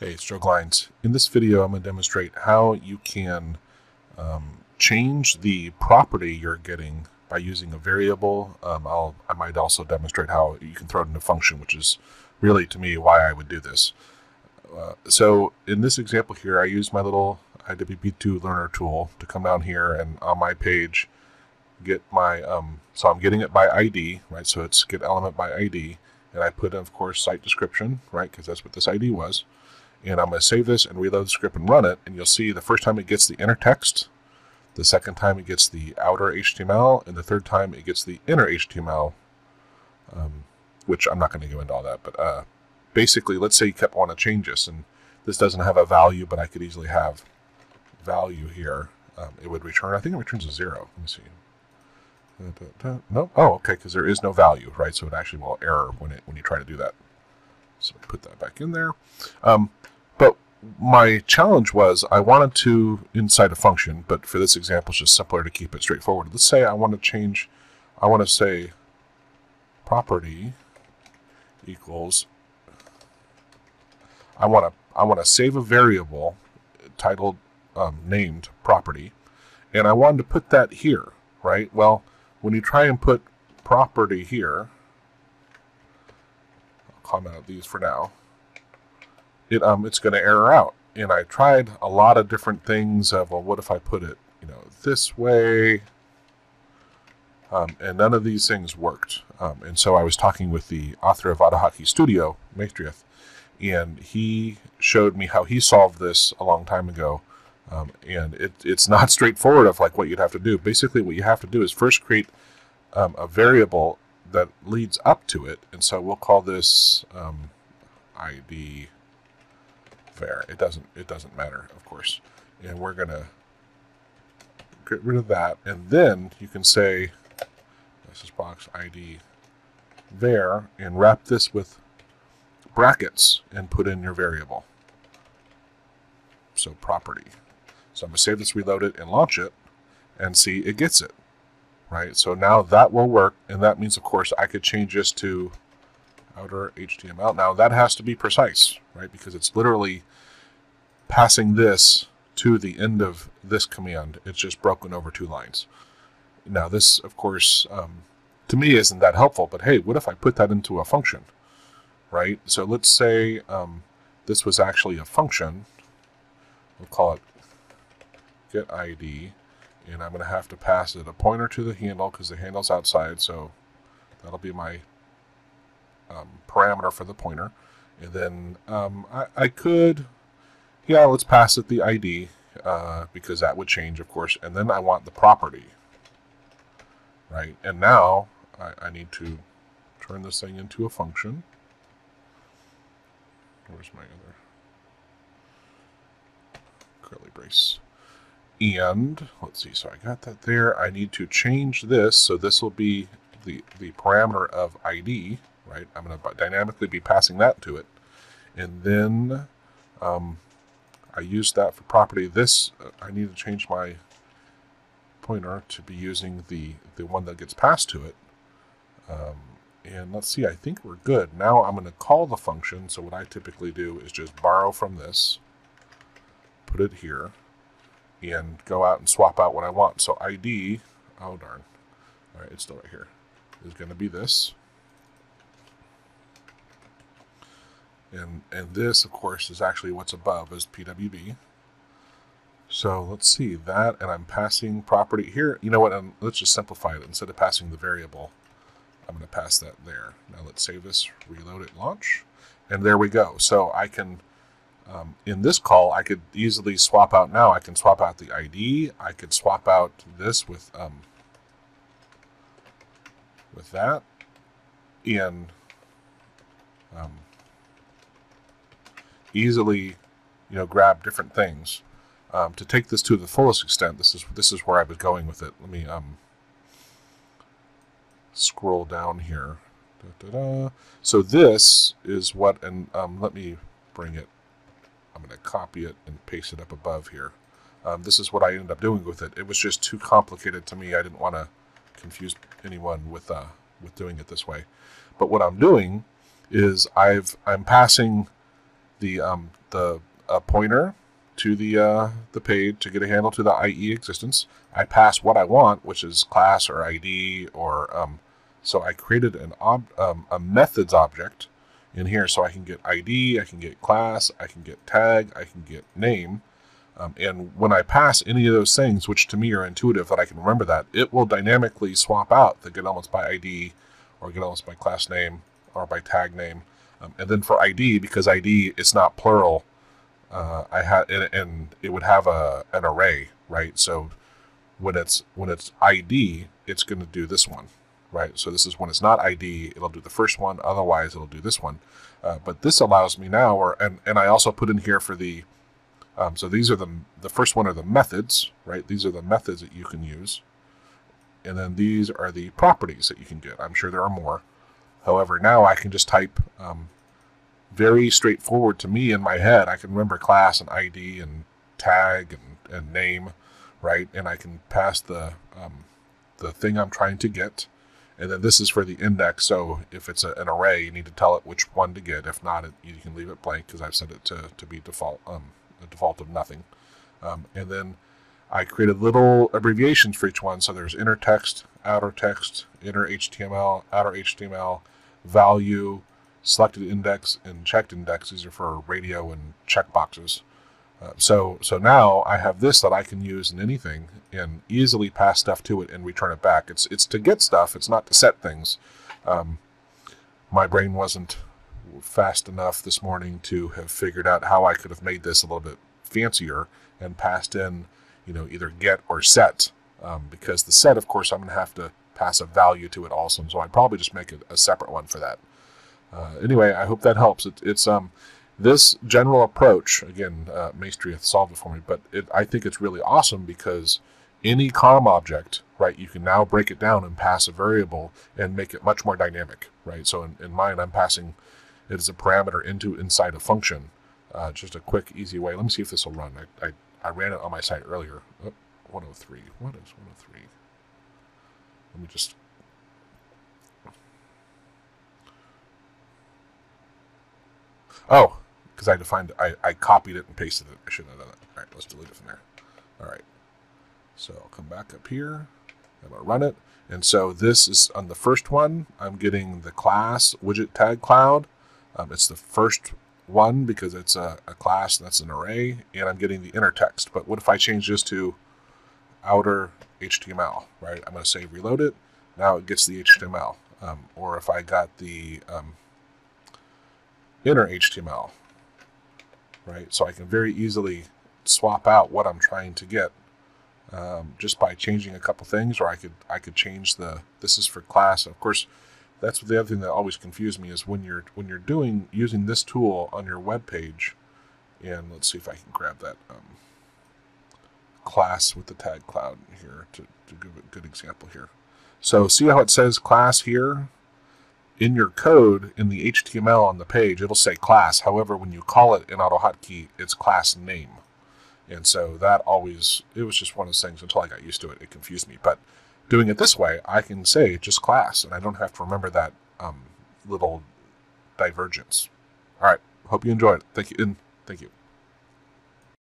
Hey, it's Joe. In this video, I'm going to demonstrate how you can um, change the property you're getting by using a variable. Um, I might also demonstrate how you can throw it into a function, which is really, to me, why I would do this. Uh, so in this example here, I use my little iWB2 learner tool to come down here and on my page, get my, um, so I'm getting it by ID, right? So it's get element by ID. And I put in, of course, site description, right? Because that's what this ID was and I'm going to save this and reload the script and run it and you'll see the first time it gets the inner text the second time it gets the outer HTML and the third time it gets the inner HTML um, which I'm not going to go into all that but uh, basically let's say you kept want to change this and this doesn't have a value but I could easily have value here um, it would return I think it returns a zero. Let me see. No oh okay because there is no value right? So it actually will error when it when you try to do that so put that back in there um, but my challenge was I wanted to inside a function, but for this example, it's just simpler to keep it straightforward. Let's say I want to change, I want to say property equals, I want to, I want to save a variable titled, um, named property, and I wanted to put that here, right? Well, when you try and put property here, comment out these for now, it um it's going to error out. And I tried a lot of different things of well, what if I put it you know this way? Um, and none of these things worked. Um, and so I was talking with the author of AutoHotkey Studio, maestrith, and he showed me how he solved this a long time ago. Um, and it, it's not straightforward of like what you'd have to do. Basically, what you have to do is first create um, a variable that leads up to it. And so we'll call this um, ID fair. It doesn't it doesn't matter, of course. And we're gonna get rid of that, and then you can say this is box ID there, and wrap this with brackets and put in your variable. So property. So I'm gonna save this, reload it, and launch it, and see it gets it. Right. So now that will work, and that means, of course, I could change this to outer HTML. Now that has to be precise, right? Because it's literally passing this to the end of this command. It's just broken over two lines. Now this, of course, um, to me isn't that helpful, but hey, what if I put that into a function, right? So let's say um, this was actually a function. We'll call it get ID, and I'm going to have to pass it a pointer to the handle because the handle's outside, so that'll be my um, parameter for the pointer. And then um, I, I, could, yeah, let's pass it the ID uh, because that would change, of course. And then I want the property, right? And now I, I need to turn this thing into a function. Where's my other curly brace? And let's see, so I got that there. I need to change this, so this will be the, the parameter of ID right? I'm going to dynamically be passing that to it. And then um, I use that for property. This, uh, I need to change my pointer to be using the, the one that gets passed to it. Um, and let's see, I think we're good. Now I'm going to call the function. So what I typically do is just borrow from this, put it here, and go out and swap out what I want. So ID, oh darn, all right, it's still right here, is going to be this. And, and this, of course, is actually what's above is PWB. So let's see that, and I'm passing property here. You know what? Um, let's just simplify it. Instead of passing the variable, I'm going to pass that there. Now let's save this, reload it, launch, and there we go. So I can, um, in this call, I could easily swap out now. I can swap out the ID. I could swap out this with um, with that, and um, easily, you know, grab different things. Um, to take this to the fullest extent, this is this is where I was going with it. Let me um, scroll down here. Da, da, da. So this is what, and um, let me bring it. I'm going to copy it and paste it up above here. Um, this is what I ended up doing with it. It was just too complicated to me. I didn't want to confuse anyone with uh, with doing it this way. But what I'm doing is I've I'm passing the um, the a pointer to the uh, the page to get a handle to the IE existence. I pass what I want, which is class or ID or um, so I created an ob- um, a methods object in here so I can get ID, I can get class, I can get tag, I can get name. Um, and when I pass any of those things, which to me are intuitive that I can remember that, it will dynamically swap out the get elements by ID or get elements by class name or by tag name. Um, and then for ID, because ID is not plural, uh, I had and, and, it would have a an array, right? So when it's when it's ID, it's going to do this one, right? So this is when it's not ID, it'll do the first one. Otherwise, it'll do this one. Uh, but this allows me now, or and and I also put in here for the. Um, so these are the the first one are the methods, right? These are the methods that you can use, and then these are the properties that you can get. I'm sure there are more. However, now I can just type um, very straightforward to me in my head. I can remember class and ID and tag and, and name, right? And I can pass the um, the thing I'm trying to get. And then this is for the index. So if it's a, an array, you need to tell it which one to get. If not, it, you can leave it blank because I've set it to, to be default um, a default of nothing. Um, and then I created little abbreviations for each one. So there's inner text, outer text, inner HTML, outer HTML, value, selected index and checked index. These are for radio and checkboxes. Uh, so so now I have this that I can use in anything and easily pass stuff to it and return it back. It's it's to get stuff. It's not to set things. Um, my brain wasn't fast enough this morning to have figured out how I could have made this a little bit fancier and passed in, you know, either get or set. Um, because the set, of course, I'm going to have to pass a value to it also. So I'd probably just make a, a separate one for that. Uh, anyway, I hope that helps. It, it's um, this general approach again. Uh, Maestri has solved it for me, but it, I think it's really awesome because any COM object, right, you can now break it down and pass a variable and make it much more dynamic, right? So in, in mine, I'm passing it as a parameter into inside a function. Uh, just a quick, easy way. Let me see if this will run. I, I, I ran it on my site earlier. Oh, 103. What is 103? Let me just Oh, because I defined, I, I copied it and pasted it. I shouldn't have done it. All right, let's delete it from there. All right. So I'll come back up here. I'm going to run it. And so this is on the first one, I'm getting the class widget tag cloud. Um, it's the first one because it's a, a class that's an array, and I'm getting the inner text. But what if I change this to outer HTML, right? I'm going to say reload it. Now it gets the HTML. Um, or if I got the um, inner HTML, right? So I can very easily swap out what I'm trying to get um, just by changing a couple things, or I could I could change the this is for class. Of course, that's the other thing that always confused me is when you're when you're doing using this tool on your web page, and let's see if I can grab that um, class with the tag cloud here to, to give a good example here. So see how it says class here in your code in the HTML on the page, it'll say class. However, when you call it in AutoHotkey, it's class name. And so that always, it was just one of those things until I got used to it. It confused me. But doing it this way, I can say just class, and I don't have to remember that um, little divergence. All right. Hope you enjoyed. Thank you. And thank you.